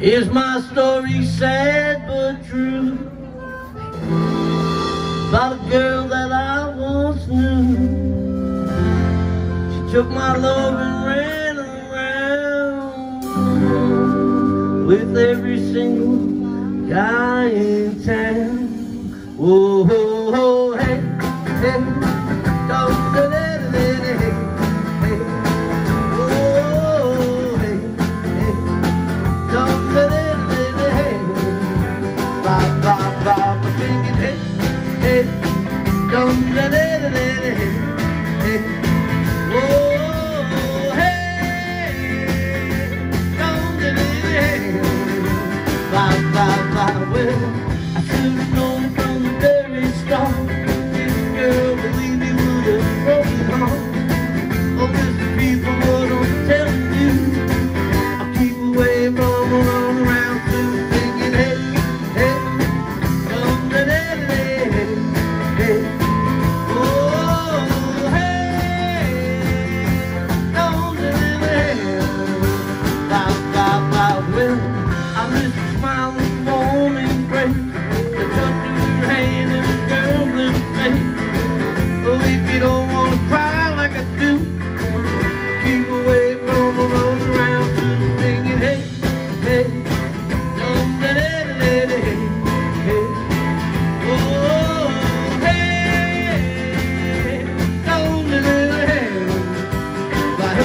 Is my story sad but true? About a girl that I once knew. She took my love and ran around with every single guy in town. Whoa. Bye, bye, bye, well, I could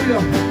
freedom.